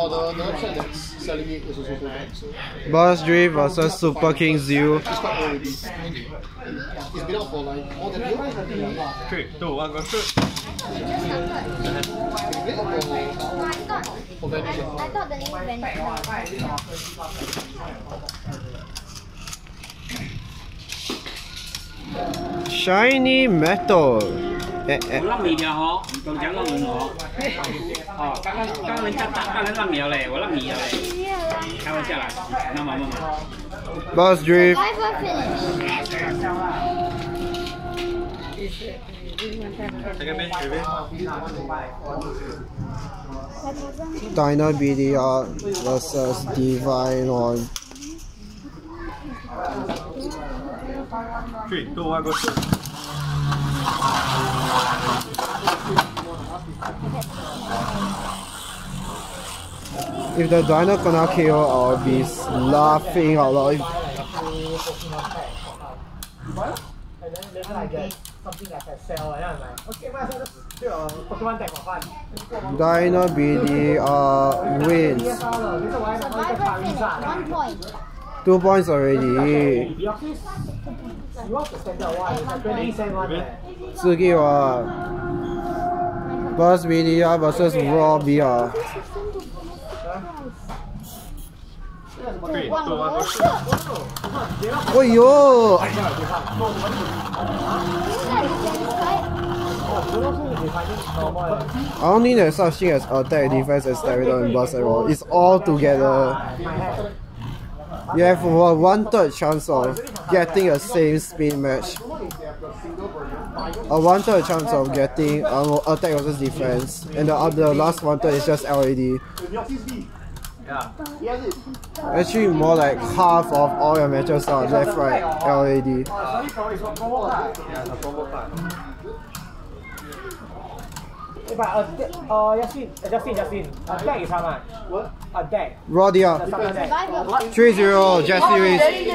or the, the website that's selling it is also sold. So Boss Drift versus Super King Zeal. it's quite old. It's been out for like more than a year. Three, two, one, go shoot. Is it or for Vanish? I thought the name Vanessa. Shiny Metal. Eh, 我 eh. 烂米了吼，中奖弄人哦。哦，刚刚刚刚人家打刚人烂苗嘞，我烂米了嘞，开玩笑啦，慢慢慢慢。 Boss Drift. Life will finish. Second base, third base. Dino BDR versus Divine on Three, two, one, go shoot. If the dino cannot kill, I'll be laughing a lot. And then later I get something that can sell, and I'm like, okay, do Pokemon deck for fun. Dino BD uh, wins. Survivor finish, one point. Two points already. Suki one. ah. video, versus Roar video. Oh yo! I don't think there's such thing as attack, defense, and stamina in Boss and all. It's all together. You have a one third chance of getting a same spin match. A one third chance of getting um, attack versus defense, and the other last one third is just LAD. Yeah. Actually, more like half of all your matches are left, right, card. Eh, But deck, uh, Yasin, uh, Justin, Justin, a deck is how much? What? A deck. Roar The DR. starter deck. Survivor. 3 0, Jesse Reese.